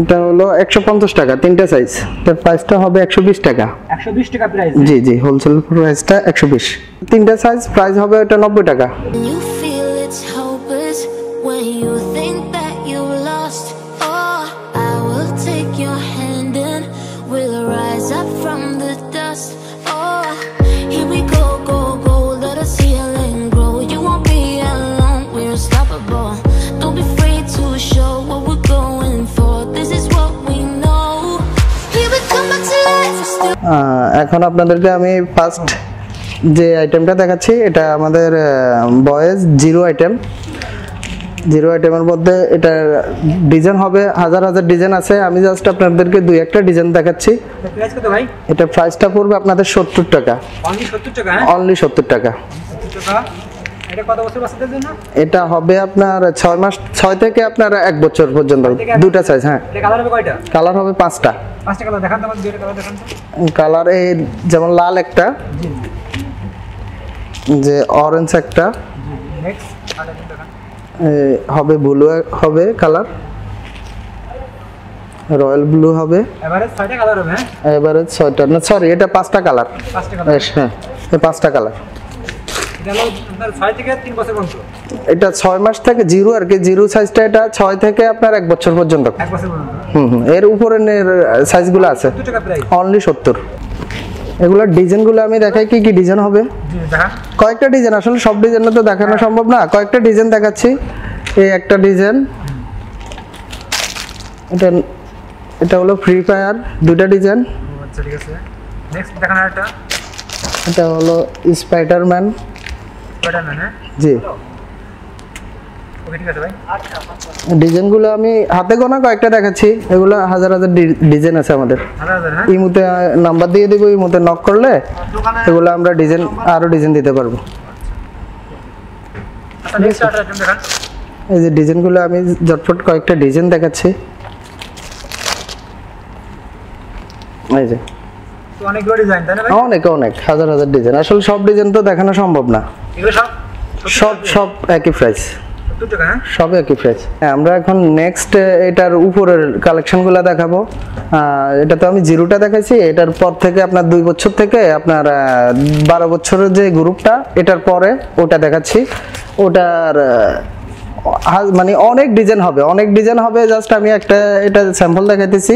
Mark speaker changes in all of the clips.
Speaker 1: এটা হলো একশো পঞ্চাশ টাকা তিনটা সাইজ তার প্রাইসটা হবে একশো বিশ টাকা।
Speaker 2: একশো বিশ টাকা প্রাইস
Speaker 1: জি জি হোলসেল প্রাইসটা একশো বিশ। তিনটা সাইজ প্রাইস হবে এটা 90 টাকা। এখন আপনাদেরকে আমি ফার্স্ট যে আইটেমটা দেখাচ্ছি এটা আমাদের বয়েজ জিরো আইটেম জিরো আইটেমের মধ্যে এটা ডিজাইন হবে হাজার হাজার ডিজাইন আছে। আমি জাস্ট আপনাদেরকে দুই একটা ডিজাইন দেখাচ্ছি। এটা প্রাইসটা পড়বে আপনাদের সত্তর টাকা।
Speaker 2: অনলি সত্তর টাকা হ্যাঁ?
Speaker 1: অনলি সত্তর টাকা।
Speaker 2: এটা কত বছর বাচ্চাদের জন্য?
Speaker 1: এটা হবে আপনার ছয় মাস ছয় থেকে আপনার এক বছর পর্যন্ত। দুটা সাইজ হ্যাঁ।
Speaker 2: এটা কালার হবে কয়টা?
Speaker 1: কালার হবে পাঁচটা।
Speaker 2: পাঁচটা কালার দেখান তো আমাদের দুইটা কালার দেখান তো।
Speaker 1: কালার এই যেমন লাল একটা যে অরেঞ্জ একটা
Speaker 2: নেক্সট
Speaker 1: হবে ব্লু হবে কালার রয়্যাল ব্লু হবে।
Speaker 2: এবারে ছয়টা কালার হবে হ্যাঁ?
Speaker 1: এবারে না সরি এটা পাঁচটা কালার
Speaker 2: পাঁচটা কালার
Speaker 1: হ্যাঁ পাঁচটা কালার
Speaker 2: এটা ছয়
Speaker 1: এটা মাস থেকে জিরো আর কি জিরো সাইজটা এটা ছয় থেকে আপনার এক বছর পর্যন্ত। হুম হুম এর উপরে সাইজগুলো আছে। অনলি সত্তর। এগুলোর ডিজাইনগুলো আমি দেখাই কি কি ডিজাইন হবে? কয়েকটা ডিজাইন আসলে সব ডিজাইন তো দেখানো সম্ভব না। কয়েকটা ডিজাইন দেখাচ্ছি। এই একটা ডিজাইন এটা এটা হলো ফ্রি ফায়ার দুটা ডিজাইন
Speaker 2: আচ্ছা ঠিক আছে। নেক্সট দেখান একটা
Speaker 1: এটা হলো স্পাইডারম্যান
Speaker 2: হ্যাঁ
Speaker 1: জি।
Speaker 2: আছে ভাই।
Speaker 1: ডিজাইনগুলো আমি হাতে গোনা কয়েকটা দেখাচ্ছি। এগুলো হাজার হাজার ডিজাইন আছে আমাদের।
Speaker 2: হ্যাঁ?
Speaker 1: ইমুতে নাম্বার দিয়ে দেবো ইমুতে নক করলে এগুলো আমরা ডিজাইন আরও ডিজাইন দিতে পারব।
Speaker 2: আচ্ছা
Speaker 1: এই যে ডিজাইনগুলো আমি ঝটফট কয়েকটা ডিজাইন দেখাচ্ছি। এই যে।
Speaker 2: অনেকগুলো ডিজাইন তাই না ভাই?
Speaker 1: অনেক অনেক হাজার হাজার ডিজাইন আসলে সব ডিজাইন তো দেখানো সম্ভব না।
Speaker 2: এগুলো সব?
Speaker 1: সব সব একই প্রাইস
Speaker 2: হ্যাঁ?
Speaker 1: সব একই প্রাইস হ্যাঁ আমরা এখন নেক্সট এটার উপরের কালেকশনগুলো দেখাবো। এটা তো আমি জিরোটা দেখাইছি। এটার পর থেকে আপনার দুই বছর থেকে আপনার বারো বছরের যে গ্রুপটা এটার পরে ওটা দেখাচ্ছি। ওটার মানে অনেক ডিজাইন হবে অনেক ডিজাইন হবে জাস্ট আমি একটা এটা স্যাম্পল দেখাইতেছি।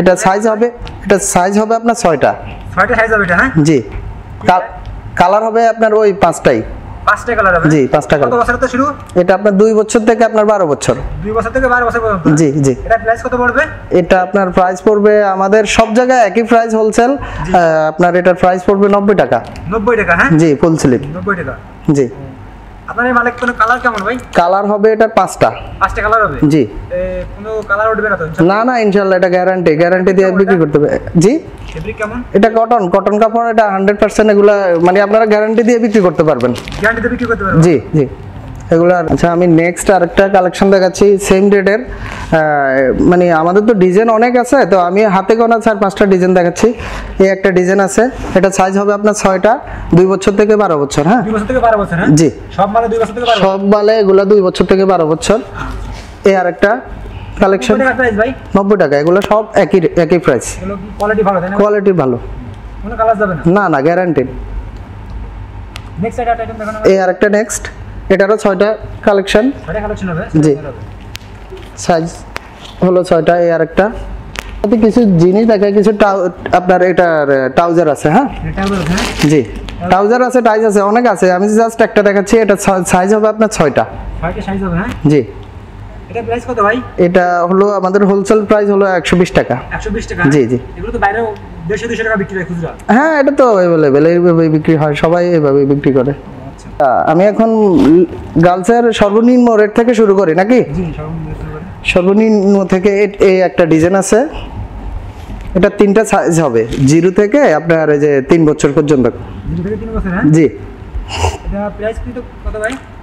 Speaker 1: এটা সাইজ হবে এটা সাইজ হবে আপনার ছয়টা।
Speaker 2: ছয়টা সাইজ হবে এটা হ্যাঁ?
Speaker 1: জি। কালার হবে আপনার ওই পাঁচটাই।
Speaker 2: পাঁচটা কালার হবে।
Speaker 1: জি, পাঁচটা
Speaker 2: কত বছর তো শুরু?
Speaker 1: এটা আপনার দুই বছর থেকে আপনার বারো বছর।
Speaker 2: দুই বছর থেকে বারো বছর পর্যন্ত?
Speaker 1: জি জি।
Speaker 2: এটা প্রাইস কত পড়বে?
Speaker 1: এটা আপনার প্রাইস পড়বে আমাদের সব জায়গায় একই প্রাইস হোলসেল আপনার এটার প্রাইস পড়বে নব্বই টাকা।
Speaker 2: নব্বই টাকা হ্যাঁ?
Speaker 1: জি ফুল স্লিপ
Speaker 2: নব্বই টাকা।
Speaker 1: জি।
Speaker 2: আপনার মালিক কোনো কালার কেমন ভাই?
Speaker 1: কালার হবে এটা পাঁচটা।
Speaker 2: পাঁচটা কালার হবে?
Speaker 1: জি।
Speaker 2: কোনো কালার উঠবে না তো
Speaker 1: না না ইনশাল্লাহ এটা গ্যারান্টি গ্যারান্টি দিয়ে বিক্রি করতে হবে। জি?
Speaker 2: ফেব্রিক কেমন?
Speaker 1: এটা কটন কটন কাপড় এটা হান্ড্রেড পার্সেন্ট এগুলা মানে আপনারা গ্যারান্টি দিয়ে বিক্রি করতে পারবেন।
Speaker 2: গ্যারান্টিতে বিক্রি করতে পারবেন?
Speaker 1: জি জি। এগুলো আচ্ছা আমি নেক্সট আরেকটা কালেকশন দেখাচ্ছি সেম রেটের মানে আমাদের তো ডিজাইন অনেক আছে তো আমি হাতে গোনা চার পাঁচটা ডিজাইন দেখাচ্ছি। এই একটা ডিজাইন আছে এটা সাইজ হবে আপনার ছয়টা দুই বছর থেকে বারো বছর হ্যাঁ?
Speaker 2: দুই বছর থেকে বারো বছর হ্যাঁ?
Speaker 1: জি।
Speaker 2: সব মালে দুই বছর থেকে
Speaker 1: সব এগুলো দুই বছর থেকে বারো বছর। এই আরেকটা কালেকশন নব্বই টাকা এগুলো সব একই একই প্রাইস
Speaker 2: কোয়ালিটি ভালো তাই না?
Speaker 1: কোয়ালিটি ভালো।
Speaker 2: কোনো কালার যাবে না?
Speaker 1: না না গ্যারান্টি
Speaker 2: নেক্সট একটা আইটেম দেখানো
Speaker 1: এই আরেকটা নেক্সট এটারও ছয়টা কালেকশন জি। সাইজ হলো ছয়টা এই আরেকটা। এতে কিছু জিনিস দেখায় কিছু আপনার এটার ট্রাউজার আছে হ্যাঁ?
Speaker 2: হ্যাঁ?
Speaker 1: জি। ট্রাউজার আছে টাইজ আছে অনেক আছে। আমি জাস্ট একটা দেখাচ্ছি এটা সাইজ হবে আপনার ছয়টা।
Speaker 2: ছয়টা সাইজ হবে হ্যাঁ?
Speaker 1: জি।
Speaker 2: এটা প্রাইস কত ভাই?
Speaker 1: এটা হলো আমাদের হোলসেল প্রাইস হলো একশো বিশ টাকা। জি, জি।
Speaker 2: এগুলো তো বাইরেও দেড়শো দুশো টাকা বিক্রি হয় খুচরা।
Speaker 1: হ্যাঁ এটা তো এইভাবে বিক্রি হয়। সবাই এইভাবে বিক্রি করে। আমি এখন গার্লসের সর্বনিম্ন রেট থেকে শুরু করি নাকি?
Speaker 2: সর্বনিম্ন
Speaker 1: থেকে। এই একটা ডিজাইন আছে। এটা তিনটা সাইজ হবে। জিরো থেকে আপনার এই যে তিন বছর পর্যন্ত।
Speaker 2: হ্যাঁ?
Speaker 1: জি।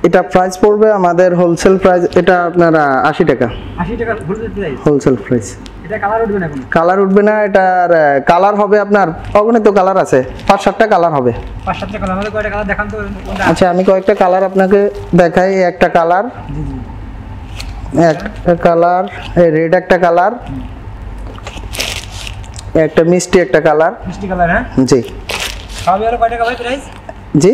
Speaker 2: এটা প্রাইস
Speaker 1: পড়বে আমাদের হোলসেল প্রাইস এটা আপনার আশি টাকা।
Speaker 2: হোলসেল প্রাইস কালার উঠবে না
Speaker 1: এটার কালার হবে আপনার অগণিত কালার আছে পাঁচ সাতটা কালার হবে। আচ্ছা আমি কয়েকটা কালার আপনাকে দেখাই একটা কালার একটা কালার রেড একটা কালার একটা মিষ্টি একটা কালার
Speaker 2: মিষ্টি কালার হ্যাঁ?
Speaker 1: জি।
Speaker 2: সবই হলো কয় টাকা ভাই প্রাইস
Speaker 1: জি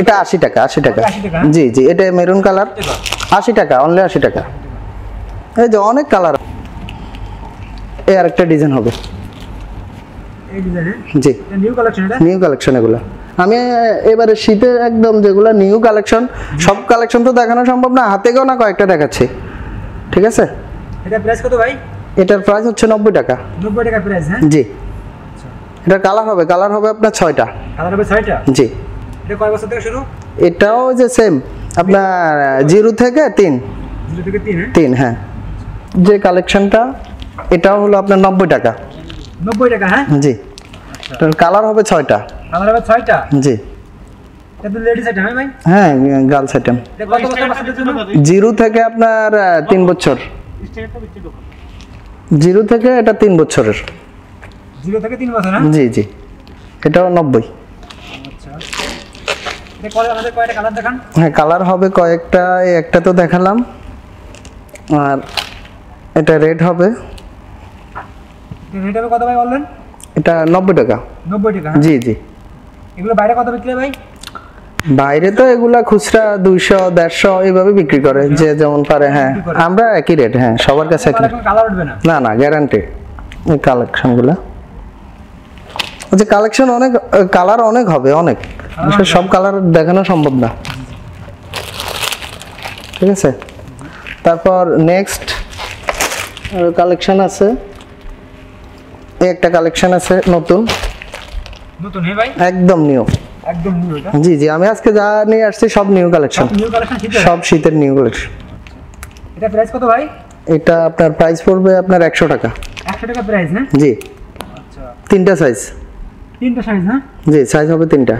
Speaker 1: এটা আশি টাকা আশি টাকা।
Speaker 2: 80 টাকা, হ্যাঁ?
Speaker 1: জি জি এটা মেরুন কালার
Speaker 2: টাকা।
Speaker 1: আশি টাকা অনলি আশি টাকা। এই যে অনেক কালার এই আরেকটা ডিজাইন হবে। জি।
Speaker 2: নিউ কালেকশন
Speaker 1: এগুলো। আমি এবারে শীতে একদম যেগুলো নিউ কালেকশন সব কালেকশন তো দেখানো সম্ভব না হাতে না কয়েকটা দেখাচ্ছি। ঠিক আছে?
Speaker 2: এটা প্রাইস কত ভাই?
Speaker 1: এটার প্রাইস হচ্ছে নব্বই টাকা।
Speaker 2: নব্বই টাকা প্রাইস হ্যাঁ?
Speaker 1: জি। এটা কালার হবে কালার হবে আপনার ছয়টা।
Speaker 2: কালার হবে ছয়টা?
Speaker 1: জি।
Speaker 2: এটা কয় বছর থেকে শুরু?
Speaker 1: এটাও যে সেম আপনার জিরো থেকে তিন।
Speaker 2: জিরো থেকে তিন হ্যাঁ?
Speaker 1: তিন হ্যাঁ। যে কালেকশনটা এটাও হলো আপনার নব্বই টাকা।
Speaker 2: নব্বই টাকা হ্যাঁ?
Speaker 1: জি। এটার কালার হবে ছয়টা।
Speaker 2: কালার হবে ছয়টা?
Speaker 1: জি।
Speaker 2: হ্যাঁ
Speaker 1: গার্লস আইটেম জিরো থেকে আপনার তিন বছর। জিরো থেকে এটা তিন বছরের।
Speaker 2: জিরো থেকে তিন বছর হ্যাঁ?
Speaker 1: জি জি। এটাও নব্বই।
Speaker 2: আচ্ছা।
Speaker 1: হ্যাঁ কালার হবে কয়েকটা একটা তো দেখালাম। আর এটা রেড হবে।
Speaker 2: রেট হবে কত ভাই বললেন?
Speaker 1: এটা নব্বই টাকা।
Speaker 2: নব্বই টাকা হ্যাঁ?
Speaker 1: জি জি।
Speaker 2: এগুলো বাইরে কত বিক্রি ভাই?
Speaker 1: বাইরে তো এগুলা খুচরা দুইশো দেড়শো এইভাবে বিক্রি করে যে যেমন পারে হ্যাঁ। আমরা একই রেট হ্যাঁ সবার কাছে একই
Speaker 2: না?
Speaker 1: না গ্যারান্টি এই কালেকশনগুলো যে কালেকশন অনেক কালার অনেক হবে অনেক। সব কালার দেখানো সম্ভব না। ঠিক আছে? তারপর নেক্সট কালেকশন আছে। এই একটা কালেকশন আছে নতুন।
Speaker 2: নতুন হ্যাঁ ভাই?
Speaker 1: একদম নিউ
Speaker 2: একদম নিউ এটা?
Speaker 1: জি জি আমি আজকে যা নিয়ে আসছি সব নিউ কালেকশন
Speaker 2: নিউ কালেকশন
Speaker 1: সব শীতের নিউ কালেকশন
Speaker 2: এটা প্রাইস কত ভাই?
Speaker 1: এটা আপনার প্রাইস পড়বে আপনার একশো টাকা।
Speaker 2: একশো টাকা প্রাইস হ্যাঁ
Speaker 1: জি।
Speaker 2: আচ্ছা।
Speaker 1: তিনটা সাইজ
Speaker 2: তিনটা সাইজ হ্যাঁ
Speaker 1: জি সাইজ হবে তিনটা।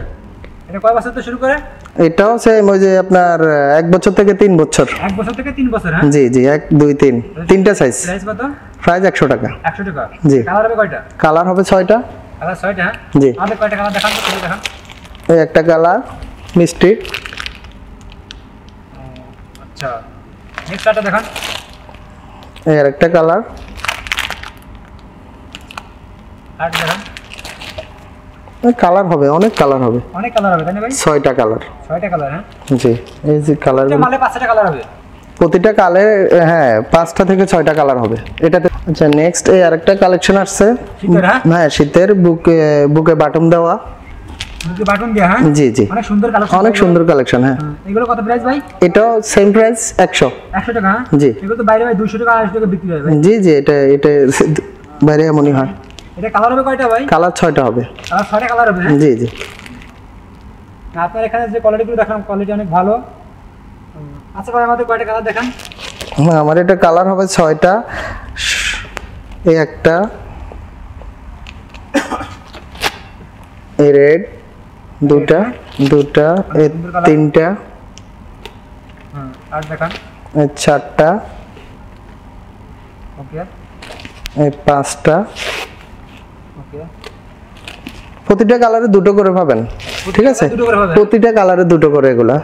Speaker 2: এটা কয় বছর থেকে শুরু করে?
Speaker 1: এটাও সেম ওই যে আপনার এক বছর থেকে তিন বছর।
Speaker 2: এক বছর থেকে তিন বছর হ্যাঁ?
Speaker 1: জি জি এক দুই তিন। তিনটা সাইজ
Speaker 2: প্রাইস কত?
Speaker 1: প্রাইস একশো টাকা।
Speaker 2: একশো টাকা।
Speaker 1: জি।
Speaker 2: কালার হবে কয়টা?
Speaker 1: কালার হবে ছয়টা।
Speaker 2: কালার ছয়টা হ্যাঁ?
Speaker 1: জি।
Speaker 2: আমাদের কয়টা কালার দেখান তো দেখান।
Speaker 1: এই একটা কালার মিষ্টি।
Speaker 2: আচ্ছা। নেক্সট কালারটা দেখান।
Speaker 1: এই আর একটা কালার
Speaker 2: আর দেখান।
Speaker 1: কালার হবে অনেক কালার হবে।
Speaker 2: অনেক কালার হবে তাই না ভাই?
Speaker 1: ছয়টা কালার
Speaker 2: ছয়টা কালার হ্যাঁ?
Speaker 1: জি এই যে কালার
Speaker 2: মালে পাঁচটা কালার হবে?
Speaker 1: প্রতিটা কালে হ্যাঁ পাঁচটা থেকে ছয়টা কালার হবে। এটাতে আচ্ছা নেক্সট এই আরেকটা কালেকশন আসছে।
Speaker 2: শীতের, হ্যাঁ?
Speaker 1: হ্যাঁ শীতের বুকে বুকে বাটন দেওয়া।
Speaker 2: মুখে বাটন দেওয়া হ্যাঁ?
Speaker 1: জি জি।
Speaker 2: অনেক সুন্দর কালেকশন
Speaker 1: অনেক সুন্দর কালেকশন হ্যাঁ।
Speaker 2: এগুলো কত প্রাইস ভাই?
Speaker 1: এটাও সেম প্রাইস একশো।
Speaker 2: একশো টাকা হ্যাঁ?
Speaker 1: জি।
Speaker 2: এগুলো তো বাইরে ভাই দুশো টাকা আড়াইশো টাকা বিক্রি হয় ভাই।
Speaker 1: জি জি এটা এটা বাইরে এমনই হয়।
Speaker 2: এটা কালার হবে কয়টা ভাই?
Speaker 1: কালার ছয়টা হবে।
Speaker 2: কালার ছয়টা কালার হবে হ্যাঁ?
Speaker 1: জি জি।
Speaker 2: আপনার এখানে যে কোয়ালিটিগুলো দেখান কোয়ালিটি অনেক ভালো। আচ্ছা ভাই আমাদের কয়টা কালার দেখান?
Speaker 1: হ্যাঁ, আমার এটা কালার হবে ছয়টা এই একটা এই রেড দুটা দুটা এই তিনটা।
Speaker 2: আর দেখান।
Speaker 1: এই চারটা।
Speaker 2: ওকে
Speaker 1: এই পাঁচটা। প্রতিটা কালারে দুটো করে পাবেন। ঠিক আছে। প্রতিটা কালারে দুটো করে এগুলা।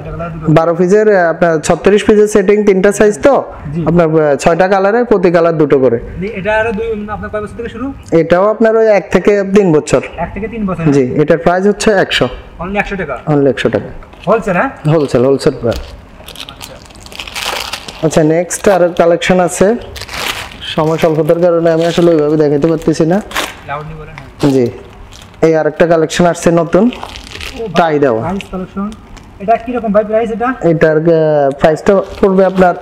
Speaker 1: বারো পিসের আপনার ছত্রিশ পিসের সেটিং তিনটা সাইজ তো? আপনার ছয়টা কালারে প্রতি কালার দুটো করে। এটাও আপনার ওই এক থেকে তিন বছর।
Speaker 2: বছর
Speaker 1: জি এটার প্রাইস হচ্ছে একশো।
Speaker 2: অনলি একশো টাকা?
Speaker 1: অনলি একশো টাকা।
Speaker 2: হোলসেল হ্যাঁ?
Speaker 1: হোলসেল হোলসেল আচ্ছা। নেক্সট আর কালেকশন আছে। সময় স্বল্পতার কারণে আমি আসলে ওইভাবে দেখাতে পারতেছি না।
Speaker 2: হ্যাঁ।
Speaker 1: জি। এই আরেকটা কালেকশন আসছে নতুন। টাই দেওয়া
Speaker 2: কালেকশন এটা কি রকম ভাই প্রাইস এটা?
Speaker 1: এটার প্রাইসটা পড়বে আপনার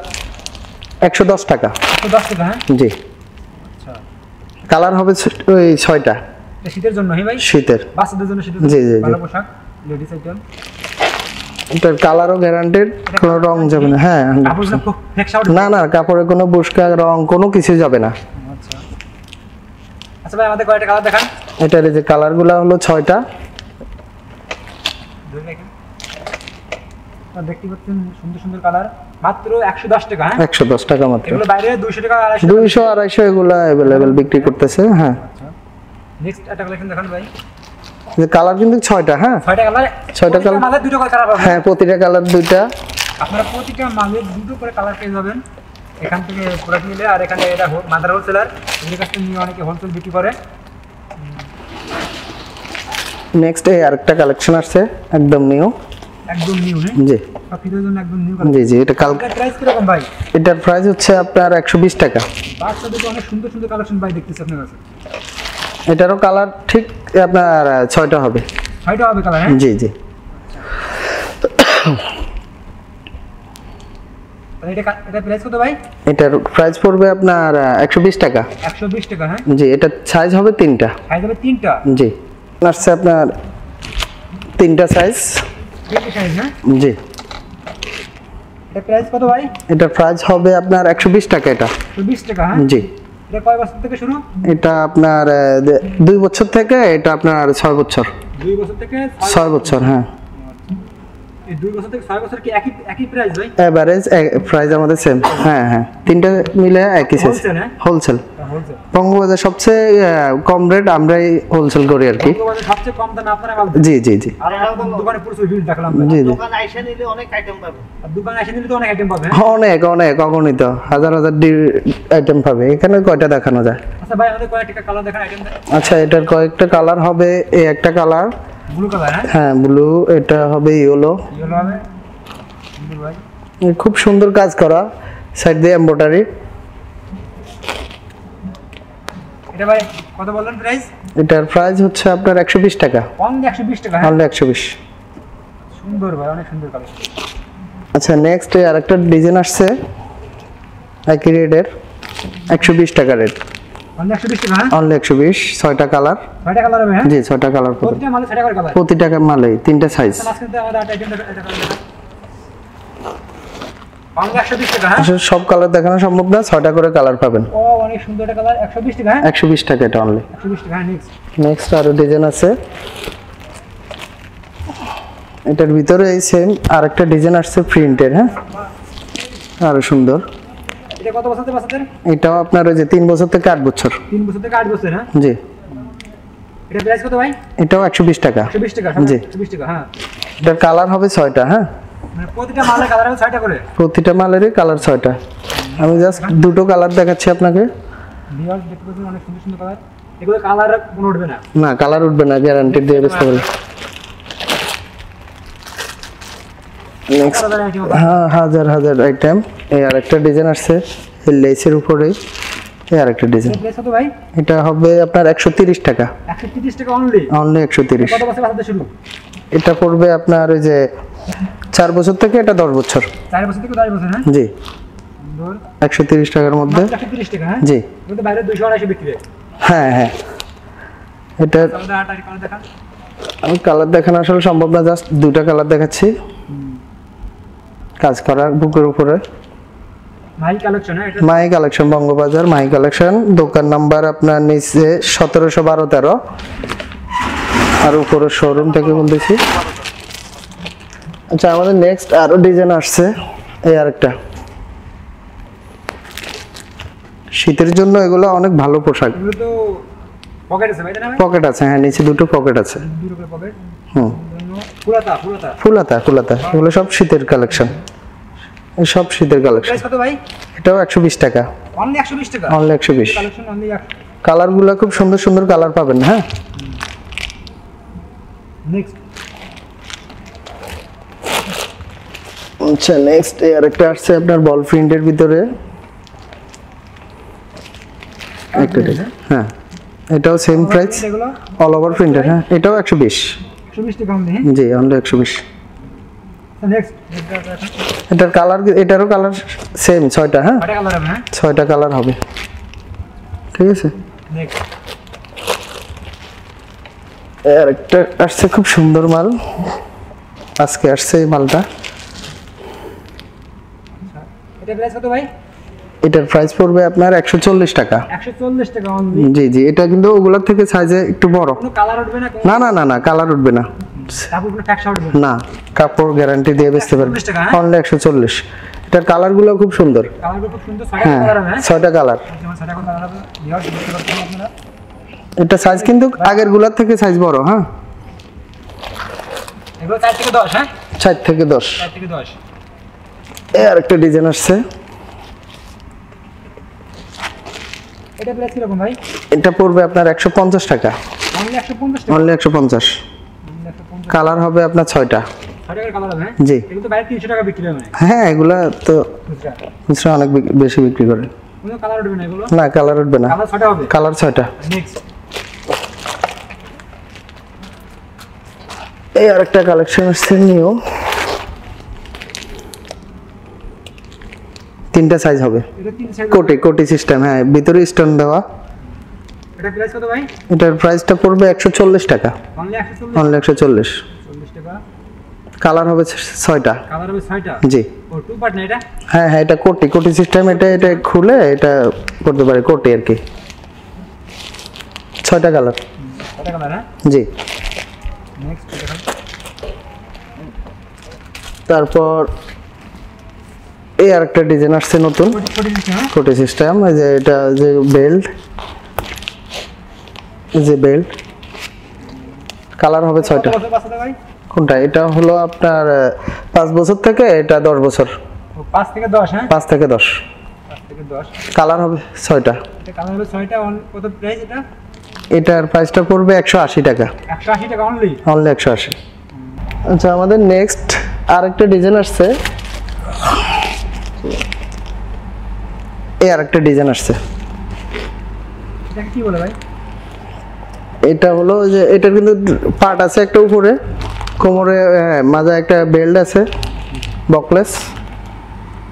Speaker 1: একশো দশ টাকা।
Speaker 2: একশো দশ টাকা হ্যাঁ?
Speaker 1: জি।
Speaker 2: আচ্ছা।
Speaker 1: কালার হবে ওই ছয়টা।
Speaker 2: শীতের জন্য হ্যাঁ ভাই?
Speaker 1: শীতের।
Speaker 2: বাচ্চাদের জন্য শীতের
Speaker 1: জি, জি।
Speaker 2: ভালো পোশাক লেডিস আইটেম
Speaker 1: এটার কালারও গ্যারান্টেড কোনো রং যাবে না। হ্যাঁ 100%
Speaker 2: কাপড় খুব ফেক শাউট
Speaker 1: না না কাপড়ে কোনো বুসকা রং কোনো কিছু যাবে না।
Speaker 2: আচ্ছা। আচ্ছা ভাই আমাদের কয়টা কালার দেখান।
Speaker 1: এটার এই যে কালারগুলো হলো ছয়টা।
Speaker 2: দেখতে পাচ্ছেন সুন্দর সুন্দর কালার মাত্র একশো দশ টাকা হ্যাঁ?
Speaker 1: একশো দশ টাকা মাত্র।
Speaker 2: এগুলো বাইরে টাকা আড়াইশো
Speaker 1: দুইশো আড়াইশো এগুলো অ্যাভেলেবেল বিক্রি করতেছে হ্যাঁ।
Speaker 2: নেক্সট একটা কালেকশন দেখান ভাই।
Speaker 1: যে কালার কিন্তু হ্যাঁ।
Speaker 2: ছয়টা কালার
Speaker 1: ছয়টা colour?
Speaker 2: মালের দুটো করে কালার পাবেন।
Speaker 1: হ্যাঁ প্রতিটা কালার দুইটা।
Speaker 2: আপনারা প্রতিটা দুটো করে কালার পেয়ে যাবেন। এখান থেকে প্রোডাক্ট নিলে আর এখানে এটা মাদার হোলসেলার এদের কাছ থেকে নিয়ে অনেকে হোলসেল বিক্রি করে।
Speaker 1: নেক্সট এই আরেকটা কালেকশন আসছে একদম নিউ
Speaker 2: একদম নিউ হ্যাঁ?
Speaker 1: জি।
Speaker 2: সব জন্য একদম নিউ
Speaker 1: জি জি এটা কালকে
Speaker 2: এটার ভাই?
Speaker 1: এটার প্রাইস হচ্ছে আপনার একশো বিশ টাকা।
Speaker 2: বাচ্চাদের তো অনেক সুন্দর সুন্দর কালেকশন ভাই দেখতেছি আপনার কাছে।
Speaker 1: এটারও কালার ঠিক আপনার হবে।
Speaker 2: হবে কালার হ্যাঁ?
Speaker 1: জি জি। এটার প্রাইস পড়বে আপনার একশো বিশ টাকা।
Speaker 2: একশো বিশ টাকা হ্যাঁ?
Speaker 1: জি এটা সাইজ হবে তিনটা।
Speaker 2: সাইজ হবে তিনটা?
Speaker 1: জি। আসছে আপনার তিনটা সাইজ জি।
Speaker 2: এটা প্রাইস কত ভাই?
Speaker 1: এটার প্রাইস হবে আপনার একশো বিশ টাকা এটা।
Speaker 2: টাকা হ্যাঁ?
Speaker 1: জি।
Speaker 2: এটা কয় বছর থেকে শুরু?
Speaker 1: এটা আপনার বছর থেকে এটা আপনার ছয় বছর।
Speaker 2: বছর থেকে
Speaker 1: হ্যাঁ।
Speaker 2: দুই বছর থেকে ছয় বছর কি একই একই প্রাইস ভাই?
Speaker 1: এভারেজ প্রাইস আমাদের সেম হ্যাঁ হ্যাঁ। তিনটা মিলে একই সাইজ
Speaker 2: হ্যাঁ?
Speaker 1: হোলসেল বঙ্গবাজার সবচেয়ে কম রেট আমরাই হোলসেল করি আর কি।
Speaker 2: সবচেয়ে কম দামে আপনারা মাল
Speaker 1: জি জি জি।
Speaker 2: আর একদম দোকানে প্রচুর ভিড় দেখলাম।
Speaker 1: জি জি।
Speaker 3: দোকান আইসা নিলে অনেক আইটেম পাবে।
Speaker 2: দোকানে এসে নিলে তো অনেক আইটেম পাবে হ্যাঁ?
Speaker 1: অনেক অনেক অগণিত। হাজার হাজার আইটেম পাবে। এখানে কয়টা দেখানো যায়?
Speaker 2: আচ্ছা ভাই আমাদের কয়েকটা কালার দেখান আইটেম
Speaker 1: আচ্ছা এটার কয়েকটা কালার হবে এই একটা কালার
Speaker 2: ব্লু কালার হ্যাঁ?
Speaker 1: হ্যাঁ ব্লু এটা হবে ইয়েলো
Speaker 2: ইয়েলো হবে?
Speaker 1: খুব সুন্দর কাজ করা সাইড দিয়ে এম্ব্রয়ডারি
Speaker 2: এটা ভাই কত বললেন প্রাইস
Speaker 1: এটার প্রাইস হচ্ছে আপনার একশো বিশ টাকা।
Speaker 2: অনলি একশো বিশ টাকা হ্যাঁ?
Speaker 1: অনলি একশো বিশ।
Speaker 2: সুন্দর ভাই অনেক সুন্দর কালার
Speaker 1: আচ্ছা নেক্সট আরেকটা ডিজাইন আসছে একই রেটের একশো বিশ টাকা রেট
Speaker 2: অনলি একশো বিশ টাকা হ্যাঁ?
Speaker 1: একশো বিশ ছয়টা কালার।
Speaker 2: হ্যাঁ?
Speaker 1: জি ছয়টা কালার
Speaker 2: প্রতিটা মালে
Speaker 1: তিনটা সাইজ
Speaker 2: হ্যাঁ?
Speaker 1: আসলে সব কালার দেখানো সম্ভব না ছয়টা করে কালার পাবেন।
Speaker 2: একশো বিশ টাকা
Speaker 1: এটা অনলি
Speaker 2: নেক্সট
Speaker 1: আরও ডিজাইন আছে। এটার ভিতরে এই সেম আরেকটা ডিজাইন আসছে প্রিন্টের হ্যাঁ? আরও সুন্দর।
Speaker 2: এটা কত বছর বাচ্চাদের?
Speaker 1: এটাও আপনার ওই যে বছর থেকে বছর।
Speaker 2: বছর থেকে বছর হ্যাঁ?
Speaker 1: জি।
Speaker 2: এটা প্রাইস কত ভাই?
Speaker 1: এটাও একশো বিশ টাকা।
Speaker 2: একশো বিশ টাকা
Speaker 1: জি।
Speaker 2: একশো বিশ টাকা হ্যাঁ।
Speaker 1: এটার কালার হবে ছয়টা হ্যাঁ?
Speaker 2: মানে প্রতিটা মালে কালার হবে করে?
Speaker 1: প্রতিটা মালেরই কালার ছয়টা। আমি জাস্ট দুটো কালার দেখাচ্ছি আপনাকে।
Speaker 2: ভিউয়ার্স দেখতে পাচ্ছেন অনেক সুন্দর সুন্দর কালার এগুলো কালার উঠবে না।
Speaker 1: না কালার উঠবে না গ্যারান্টি দিয়ে বেচতে পারি নেক্সট
Speaker 2: আলাদা item হবে।
Speaker 1: হ্যাঁ হাজার হাজার আইটেম এই আরেকটা ডিজাইন আসছে এই লেসের উপরে এই আরেকটা ডিজাইন
Speaker 2: এটা
Speaker 1: হবে আপনার একশো তিরিশ টাকা।
Speaker 2: অনলি
Speaker 1: একশো তিরিশ। এটা পড়বে আপনার ওই যে চার বছর থেকে এটা দশ বছর।
Speaker 2: হ্যাঁ?
Speaker 1: জি। একশো তিরিশ টাকার মধ্যে।
Speaker 2: হ্যাঁ?
Speaker 1: জি।
Speaker 2: হয়।
Speaker 1: হ্যাঁ এটা আমি কালার দেখানো আসলে সম্ভব না জাস্ট দুটা কালার দেখাচ্ছি। কাজ করা বুকের উপরে।
Speaker 2: মাই কালেকশন হ্যাঁ
Speaker 1: কালেকশন বঙ্গবাজার মাই কালেকশন। দোকান নাম্বার আপনার নিচে সতেরোশো বারো তেরো। আর উপরে শোরুম থেকে বলতেছি। আচ্ছা আমাদের নেক্সট আরও ডিজাইন আসছে। এই আরেকটা। শীতের জন্য এগুলো অনেক ভালো পোশাক।
Speaker 2: পকেট আছে
Speaker 1: হ্যাঁ নিচে দুটো পকেট আছে। হুম। ফুলাতা ফুলাতা। এগুলো সব শীতের কালেকশন সব শীতের কালেকশন এটাও একশো বিশ টাকা।
Speaker 2: অনলি একশো বিশ টাকা?
Speaker 1: অনলি একশো বিশ। কালারগুলো খুব সুন্দর সুন্দর কালার পাবেন হ্যাঁ?
Speaker 2: নেক্সট
Speaker 1: আচ্ছা নেক্সট আরেকটা আসছে আপনার বল প্রিন্টের ভিতরে। একটা হ্যাঁ? এটাও সেম প্রাইস অল ওভার প্রিন্টের হ্যাঁ? এটাও একশো বিশ। জি অনলি একশো বিশ। এটার কালার এটারও কালার সেম ছয়টা হ্যাঁ?
Speaker 2: কয়টা কালার হ্যাঁ?
Speaker 1: ছয়টা কালার হবে। ঠিক আছে?
Speaker 2: নেক্সট
Speaker 1: আর একটা আসছে খুব সুন্দর মাল। আজকে আসছে এই মালটা।
Speaker 2: এটা প্রাইস কত ভাই?
Speaker 1: এটার প্রাইস পড়বে আপনার একশো চল্লিশ টাকা।
Speaker 2: একশো চল্লিশ টাকা অনলি
Speaker 1: জি জি এটা কিন্তু ওগুলোর থেকে সাইজে একটু বড়।
Speaker 2: কোনো কালার উঠবে না
Speaker 1: না না না না কালার উঠবে না।
Speaker 2: না
Speaker 1: কাপড় গ্যারান্টি দিয়ে বেচতে পারবে।
Speaker 2: 140 হ্যাঁ?
Speaker 1: অনলি একশো চল্লিশ। এটার কালারগুলো খুব সুন্দর।
Speaker 2: কালারগুলো খুব সুন্দর
Speaker 1: হ্যাঁ
Speaker 2: হ্যাঁ?
Speaker 1: ছয়টা কালার
Speaker 2: আপনারা?
Speaker 1: এটা সাইজ কিন্তু আগেরগুলার থেকে সাইজ বড় হ্যাঁ?
Speaker 2: এগুলো চার থেকে দশ হ্যাঁ?
Speaker 1: চার থেকে দশ।
Speaker 2: চার থেকে দশ।
Speaker 1: এই আরেকটা ডিজাইন আসছে।
Speaker 2: এটা প্রাইস কীরকম ভাই?
Speaker 1: এটা পড়বে আপনার একশো পঞ্চাশ টাকা।
Speaker 2: অনলি একশো পঞ্চাশ টাকা?
Speaker 1: অনলি একশো পঞ্চাশ।
Speaker 2: Only 150
Speaker 1: কালার হবে আপনার ছয়টা।
Speaker 2: ষাট টাকার কালার হবে হ্যাঁ?
Speaker 1: জি।
Speaker 2: এগুলো তো বাইরে তিনশো টাকা বিক্রি হবে
Speaker 1: হ্যাঁ এগুলা তো
Speaker 2: খুচরা
Speaker 1: খুচরা অনেক বেশি বিক্রি করে।
Speaker 2: কোনো কালার উঠবে না এগুলো?
Speaker 1: না কালার উঠবে না।
Speaker 2: কালার ছটা হবে?
Speaker 1: কালার ছয়টা।
Speaker 2: নেক্সট
Speaker 1: এই আরেকটা কালেকশন আসছে নিউ তিনটা সাইজ হবে। কোটি কোটি সিস্টেম হ্যাঁ ভিতরে স্টোন দেওয়া।
Speaker 2: এটা প্রাইস কত ভাই?
Speaker 1: এটার প্রাইসটা পড়বে একশো চল্লিশ টাকা।
Speaker 2: অনলি
Speaker 1: কালার হবে ছয়টা।
Speaker 2: কালার হবে ছয়টা?
Speaker 1: জি।
Speaker 2: ও টু পার্ট না এটা?
Speaker 1: হ্যাঁ হ্যাঁ এটা কোটি কোটি সিস্টেম এটা এটা খুলে এটা করতে পারে কোটি আর কি। ছয়টা কালার
Speaker 2: ছটা কালার হ্যাঁ?
Speaker 1: জি।
Speaker 2: নেক্সট
Speaker 1: তারপর এই আরেকটা ডিজাইন আসছে নতুন।
Speaker 2: কোটি
Speaker 1: সিস্টেম এই যে এটা যে বেল্ট যে বেল্ট কালার হবে ছয়টা। কোনটা? এটা হলো আপনার পাঁচ বছর থেকে এটা দশ বছর।
Speaker 2: পাঁচ থেকে দশ হ্যাঁ?
Speaker 1: পাঁচ থেকে দশ। কালার হবে ছয়টা।
Speaker 2: এটা কালার হবে ছয়টা কত প্রাইস এটা?
Speaker 1: এটার প্রাইসটা পড়বে একশো আশি টাকা।
Speaker 2: একশো আশি টাকা অনলি
Speaker 1: অনলি একশো আশি। আচ্ছা আমাদের নেক্সট আরেকটা ডিজাইন আসছে। এই আরেকটা ডিজাইন আসছে।
Speaker 2: কি বলে ভাই?
Speaker 1: এটা হলো যে এটার কিন্তু পার্ট আছে একটা উপরে কোমরে হ্যাঁ, মাঝে একটা বেল্ট আছে বকলেস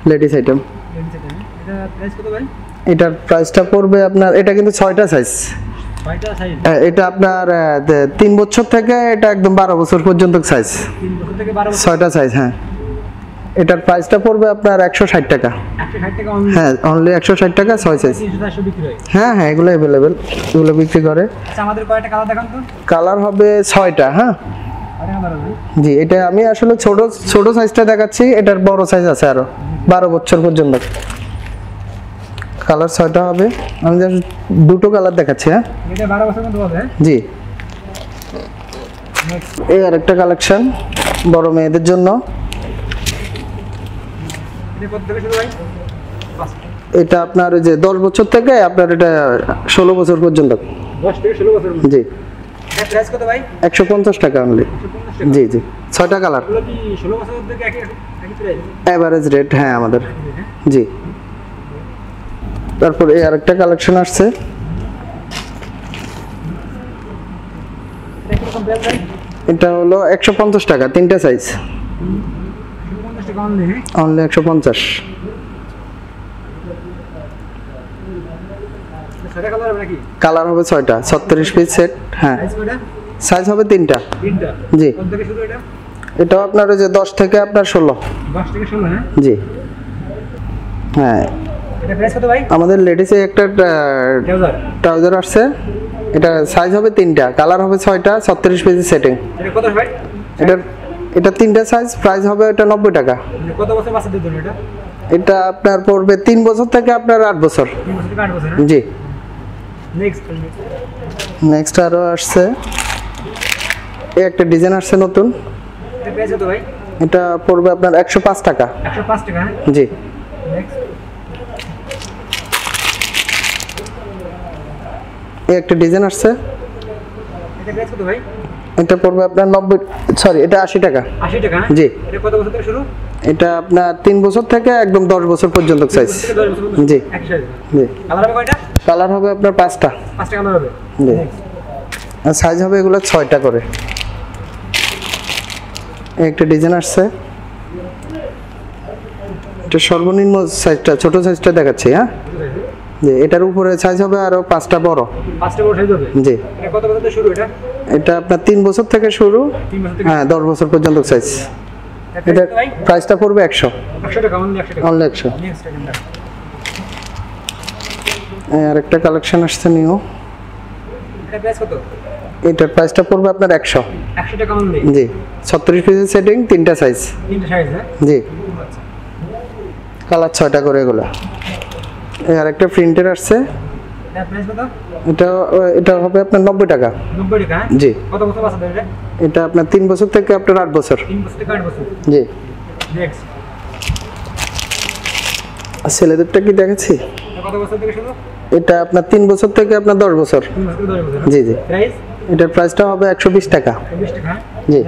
Speaker 1: লেডিস আইটেম।
Speaker 2: হ্যাঁ? এটা প্রাইস কত ভাই?
Speaker 1: এটার প্রাইসটা পড়বে আপনার এটা কিন্তু ছয়টা সাইজ
Speaker 2: সাইজ
Speaker 1: এটা আপনার তিন বছর থেকে এটা একদম বারো বছর পর্যন্ত সাইজ
Speaker 2: তিন বছর থেকে বারো বছর?
Speaker 1: ছয়টা সাইজ হ্যাঁ। এটার প্রাইসটা পড়বে আপনার একশো ষাট টাকা। হ্যাঁ অনলি একশো ষাট টাকা ছয় সাইজ
Speaker 2: হয়?
Speaker 1: হ্যাঁ এগুলো অ্যাভেলেবেল এগুলো বিক্রি করে।
Speaker 2: আচ্ছা আমাদের কয়টা কালার দেখান তো?
Speaker 1: কালার হবে ছয়টা হ্যাঁ। জি এটা আমি আসলে ছোট ছোট সাইজটা দেখাচ্ছি এটার বড় সাইজ আছে আরও বারো বছর পর্যন্ত। কালার ছয়টা হবে। আমি just দুটো কালার দেখাচ্ছি হ্যাঁ।
Speaker 2: এটা বারো বছর মতো হবে হ্যাঁ?
Speaker 1: জি। এই আরেকটা কালেকশন বড় মেয়েদের জন্য।
Speaker 2: এটা
Speaker 1: আপনার ওই যে দশ বছর থেকে আপনার এটা ষোলো বছর পর্যন্ত। জি। একশো পঞ্চাশ টাকা অনলি জি জি। ছয়টা কালার অ্যাভারেজ রেট হ্যাঁ আমাদের।
Speaker 2: হ্যাঁ।
Speaker 1: জি। তারপর এই আরেকটা কালেকশন আসছে।
Speaker 2: এটা
Speaker 1: হলো একশো পঞ্চাশ টাকা তিনটা সাইজ
Speaker 2: অনলি
Speaker 1: একশো পঞ্চাশ।
Speaker 2: কালার হবে
Speaker 1: ছয়টা ছত্রিশ পিস সেট হ্যাঁ। সাইজ হবে তিনটা। জি। এটাও আপনার ওই যে দশ থেকে আপনার ষোলো।
Speaker 2: হ্যাঁ?
Speaker 1: জি। হ্যাঁ। আমাদের লেডিসে একটা
Speaker 2: ট্রাউজার
Speaker 1: আসছে। এটা সাইজ হবে তিনটা কালার হবে ছয়টা ছত্রিশ পিসের সেটিং
Speaker 2: এটা
Speaker 1: এটার এটা তিনটা সাইজ প্রাইস হবে এটা নব্বই টাকা।
Speaker 2: মানে কত বছর এটা?
Speaker 1: এটা আপনার পড়বে তিন বছর থেকে আপনার আট বছর।
Speaker 2: হ্যাঁ?
Speaker 1: জি।
Speaker 2: নেক্সট
Speaker 1: নেক্সট আরও আসছে। এই একটা ডিজাইন আসছে নতুন।
Speaker 2: এটা
Speaker 1: পড়বে আপনার একশো পাঁচ টাকা।
Speaker 2: হ্যাঁ?
Speaker 1: জি।
Speaker 2: নেক্সট
Speaker 1: এই একটা ডিজাইন আসছে।
Speaker 2: এটা
Speaker 1: পড়বে আপনার নব্বই সরি এটা আশি টাকা।
Speaker 2: আশি টাকা হ্যাঁ?
Speaker 1: জি।
Speaker 2: এটা কত বছর থেকে শুরু?
Speaker 1: এটা আপনার তিন বছর থেকে একদম দশ বছর পর্যন্ত সাইজ? জি। জি।
Speaker 2: কালার হবে কয়টা?
Speaker 1: কালার হবে আপনার পাঁচটা।
Speaker 2: পাঁচটা কালার হবে।
Speaker 1: জি। আর সাইজ হবে এগুলো ছয়টা করে। একটা ডিজাইন আসছে। এটা সর্বনিম্ন সাইজটা ছোট সাইজটা দেখাচ্ছি হ্যাঁ? জি এটার উপরে সাইজ হবে আরও পাঁচটা বড়।
Speaker 2: পাঁচটা বড় সাইজ হবে?
Speaker 1: জি।
Speaker 2: এটা কত বছর থেকে শুরু এটা?
Speaker 1: এটা আপনার তিন বছর থেকে শুরু।
Speaker 2: তিন বছর থেকে
Speaker 1: হ্যাঁ দশ বছর পর্যন্ত সাইজ
Speaker 2: এটা
Speaker 1: প্রাইসটা পড়বে একশো।
Speaker 2: একশো টাকা অনলি একশো টাকা।
Speaker 1: অনলি একশো। আর একটা কালেকশন আসছে নিউ এটার প্রাইসটা পড়বে আপনার একশো।
Speaker 2: একশো টাকা অনলি
Speaker 1: জি। ছত্রিশ পিসের সেটিং তিনটা সাইজ
Speaker 2: তিনটা সাইজ হ্যাঁ?
Speaker 1: জি।
Speaker 2: আচ্ছা।
Speaker 1: কালার ছয়টা করে এগুলো। আর একটা প্রিন্টের আসছে।
Speaker 2: এটা
Speaker 1: এটা হবে আপনার নব্বই টাকা।
Speaker 2: নব্বই টাকা হ্যাঁ?
Speaker 1: জি।
Speaker 2: কত বছর এটা?
Speaker 1: আপনার তিন বছর থেকে আপনার আট বছর। জি। আর ছেলেদেরটা কি দেখাচ্ছি?
Speaker 2: এটা
Speaker 1: আপনার তিন বছর থেকে আপনার দশ বছর। জি জি।
Speaker 2: প্রাইস
Speaker 1: এটার প্রাইসটা হবে একশো বিশ টাকা। জি।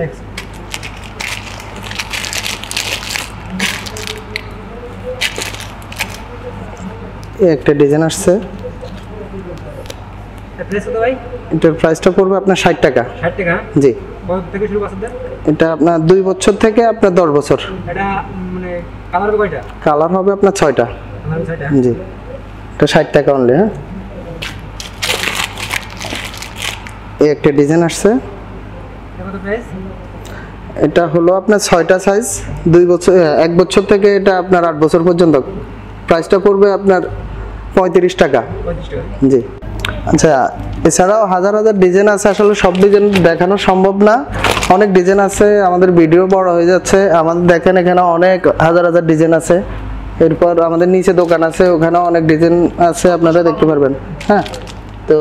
Speaker 1: একটা ডিজাইন আসছে। এটার প্রাইসটা পড়বে আপনার ষাট টাকা।
Speaker 2: ষাট টাকা?
Speaker 1: জি। এটা? আপনার দুই বছর থেকে আপনার দশ বছর।
Speaker 2: এটা মানে কালার হবে
Speaker 1: আপনার ছয়টা। জি। এটা ষাট টাকা অনলি হ্যাঁ? এই একটা ডিজাইন আসছে।
Speaker 2: এটা
Speaker 1: হলো আপনার ছয়টা সাইজ দুই বছর এক বছর থেকে এটা আপনার আট বছর পর্যন্ত। প্রাইসটা পড়বে আপনার পঁয়ত্রিশ টাকা। জি। আচ্ছা এছাড়াও হাজার হাজার ডিজাইন আছে আসলে সব ডিজাইন দেখানো সম্ভব না। অনেক ডিজাইন আছে আমাদের ভিডিও বড় হয়ে যাচ্ছে। আমাদের দেখেন এখানে অনেক হাজার হাজার ডিজাইন আছে। এরপর আমাদের নিচে দোকান আছে ওখানে অনেক ডিজাইন আছে আপনারা দেখতে পারবেন। হ্যাঁ। তো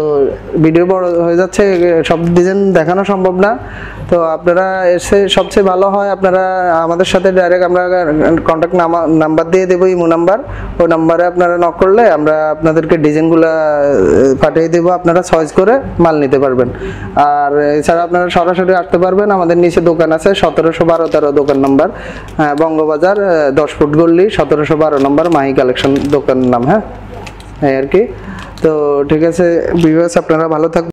Speaker 1: ভিডিও বড় হয়ে যাচ্ছে, সব ডিজাইন দেখানো সম্ভব না। তো আপনারা এসে সবচেয়ে ভালো হয় আপনারা আমাদের সাথে ডাইরেক্ট আমরা কন্ট্যাক্ট নাম্বার দিয়ে দেবো ইমো নাম্বার ওই নাম্বারে আপনারা নক করলে আমরা আপনাদেরকে ডিজাইনগুলো পাঠিয়ে দেবো, আপনারা চয়েস করে মাল নিতে পারবেন। আর এছাড়া আপনারা সরাসরি আসতে পারবেন, আমাদের নিচে দোকান আছে সতেরোশো বারো তেরো দোকান নাম্বার বঙ্গবাজার দশ ফুট গল্লি সতেরোশো বারো নম্বর মাহি কালেকশন দোকান নাম হ্যাঁ? এই আর কি। তো ঠিক আছে ভিউয়ার্স আপনারা ভালো থাকবেন।